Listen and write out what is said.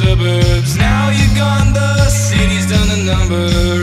suburbs. Now you're gone, the city's done a number.